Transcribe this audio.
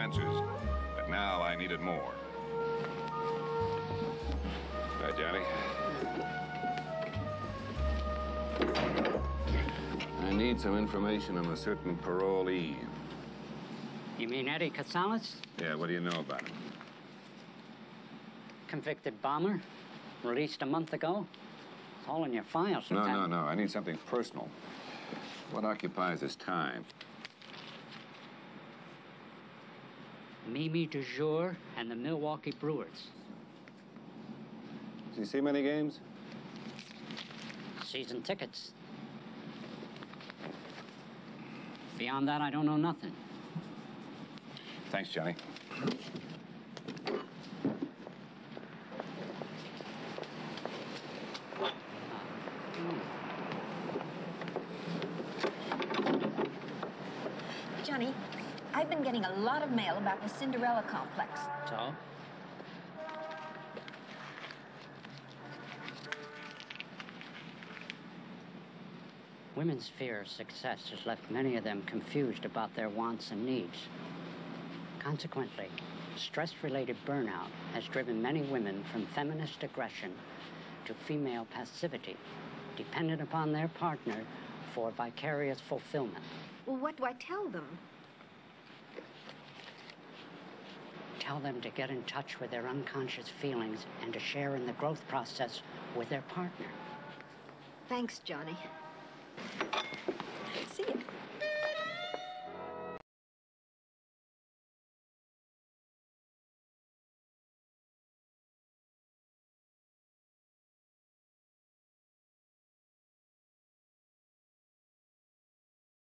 answers, but now I needed more. Hi, Johnny. I need some information on a certain parolee. You mean Eddie Casales? Yeah, what do you know about him? Convicted bomber? Released a month ago? It's all in your files. No, no, no. I need something personal. What occupies his time? Mimi DeJour and the Milwaukee Brewers. Does he see many games? Season tickets. Beyond that, I don't know nothing. Thanks, Johnny. Johnny, I've been getting a lot of mail about the Cinderella complex. So? Women's fear of success has left many of them confused about their wants and needs. Consequently, stress related burnout has driven many women from feminist aggression to female passivity, dependent upon their partner for vicarious fulfillment. Well, what do I tell them? Tell them to get in touch with their unconscious feelings and to share in the growth process with their partner. Thanks, Johnny. See,